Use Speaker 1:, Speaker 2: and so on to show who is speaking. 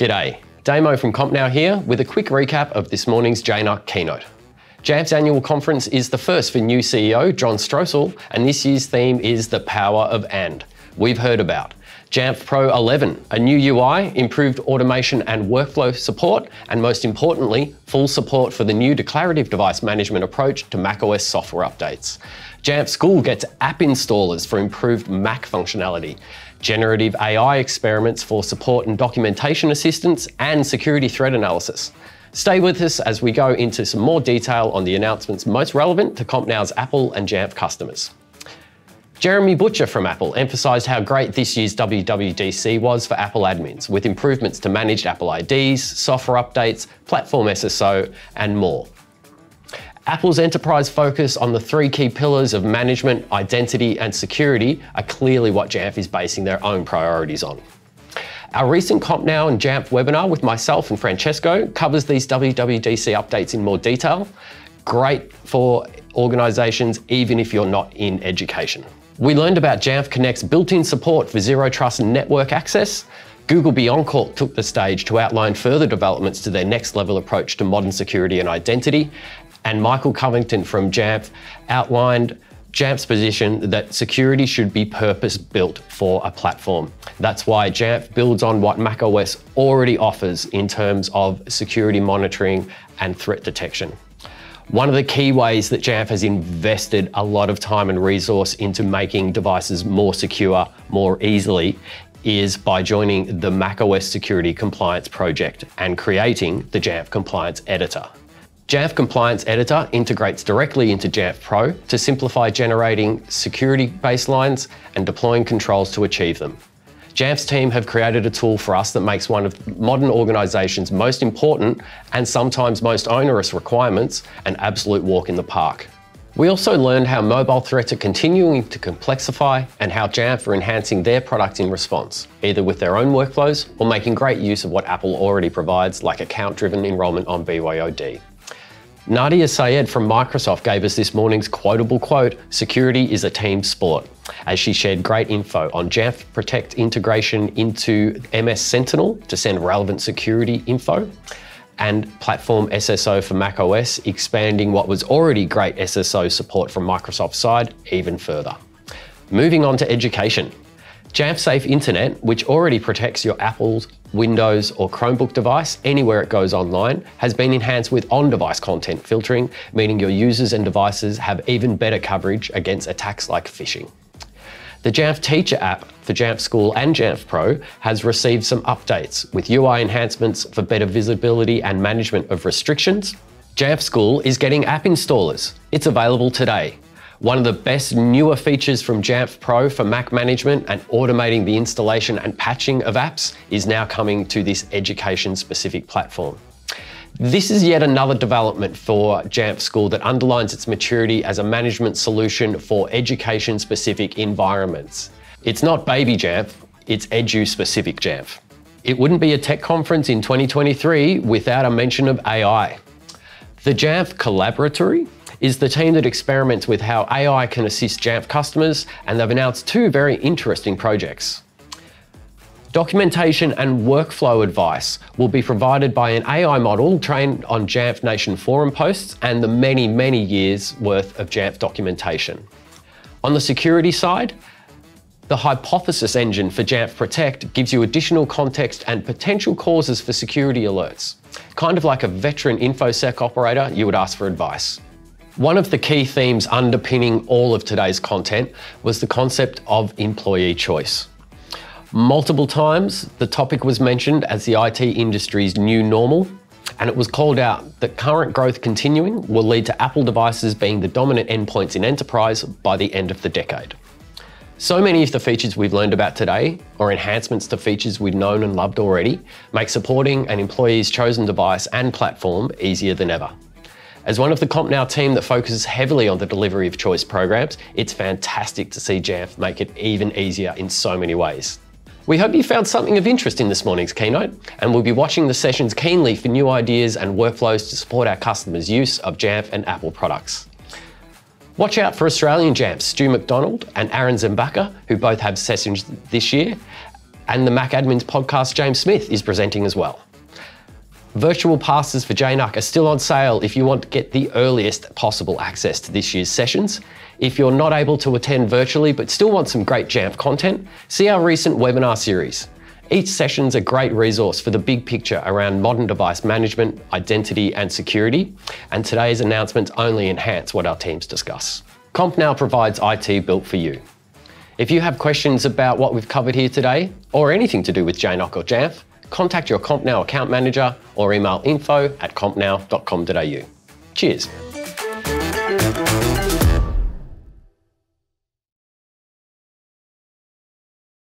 Speaker 1: G'day, Damo from CompNow here with a quick recap of this morning's JNUC keynote. Jamf's annual conference is the first for new CEO John Strosahl, and this year's theme is the power of and. We've heard about Jamf Pro 11, a new UI, improved automation and workflow support, and most importantly, full support for the new declarative device management approach to macOS software updates. Jamf School gets app installers for improved Mac functionality, generative AI experiments for support and documentation assistance, and security threat analysis. Stay with us as we go into some more detail on the announcements most relevant to CompNow's Apple and Jamf customers. Jeremy Butcher from Apple emphasised how great this year's WWDC was for Apple admins, with improvements to managed Apple IDs, software updates, platform SSO, and more. Apple's enterprise focus on the three key pillars of management, identity, and security are clearly what Jamf is basing their own priorities on. Our recent CompNow and Jamf webinar with myself and Francesco covers these WWDC updates in more detail. Great for organisations, even if you're not in education. We learned about Jamf Connect's built-in support for zero trust and network access, Google Beyond BeyondCorp took the stage to outline further developments to their next level approach to modern security and identity, and Michael Covington from Jamf outlined Jamf's position that security should be purpose built for a platform. That's why Jamf builds on what macOS already offers in terms of security monitoring and threat detection. One of the key ways that Jamf has invested a lot of time and resource into making devices more secure more easily is by joining the macOS Security Compliance Project and creating the Jamf Compliance Editor. Jamf Compliance Editor integrates directly into Jamf Pro to simplify generating security baselines and deploying controls to achieve them. Jamf's team have created a tool for us that makes one of modern organisations' most important and sometimes most onerous requirements an absolute walk in the park. We also learned how mobile threats are continuing to complexify and how Jamf are enhancing their product in response, either with their own workflows or making great use of what Apple already provides, like account-driven enrollment on BYOD. Nadia Sayed from Microsoft gave us this morning's quotable quote Security is a team sport, as she shared great info on Jamf Protect integration into MS Sentinel to send relevant security info, and Platform SSO for macOS, expanding what was already great SSO support from Microsoft's side even further. Moving on to education. Jamf Safe Internet, which already protects your Apple's, Windows, or Chromebook device anywhere it goes online, has been enhanced with on device content filtering, meaning your users and devices have even better coverage against attacks like phishing. The Jamf Teacher app for Jamf School and Jamf Pro has received some updates with UI enhancements for better visibility and management of restrictions. Jamf School is getting app installers. It's available today. One of the best newer features from Jamf Pro for Mac management and automating the installation and patching of apps is now coming to this education specific platform. This is yet another development for Jamf School that underlines its maturity as a management solution for education specific environments. It's not baby Jamf, it's edu specific Jamf. It wouldn't be a tech conference in 2023 without a mention of AI. The Jamf Collaboratory is the team that experiments with how AI can assist Jamf customers, and they've announced two very interesting projects. Documentation and workflow advice will be provided by an AI model trained on Jamf Nation forum posts and the many, many years worth of Jamf documentation. On the security side, the hypothesis engine for Jamf Protect gives you additional context and potential causes for security alerts. Kind of like a veteran InfoSec operator, you would ask for advice. One of the key themes underpinning all of today's content was the concept of employee choice. Multiple times, the topic was mentioned as the IT industry's new normal, and it was called out that current growth continuing will lead to Apple devices being the dominant endpoints in enterprise by the end of the decade. So many of the features we've learned about today, or enhancements to features we've known and loved already, make supporting an employee's chosen device and platform easier than ever. As one of the CompNow team that focuses heavily on the delivery of choice programs, it's fantastic to see Jamf make it even easier in so many ways. We hope you found something of interest in this morning's keynote, and we'll be watching the sessions keenly for new ideas and workflows to support our customers' use of Jamf and Apple products. Watch out for Australian Jamfs, Stu McDonald and Aaron Zembaka, who both have sessions this year, And the Mac Admins podcast, James Smith, is presenting as well. Virtual passes for JNUC are still on sale if you want to get the earliest possible access to this year's sessions. If you're not able to attend virtually but still want some great Jamf content, see our recent webinar series. Each session's a great resource for the big picture around modern device management, identity and security, and today's announcements only enhance what our teams discuss. CompNow provides IT built for you. If you have questions about what we've covered here today, or anything to do with JNUC or Jamf, contact your CompNow account manager or email info at compnow.com.au. Cheers.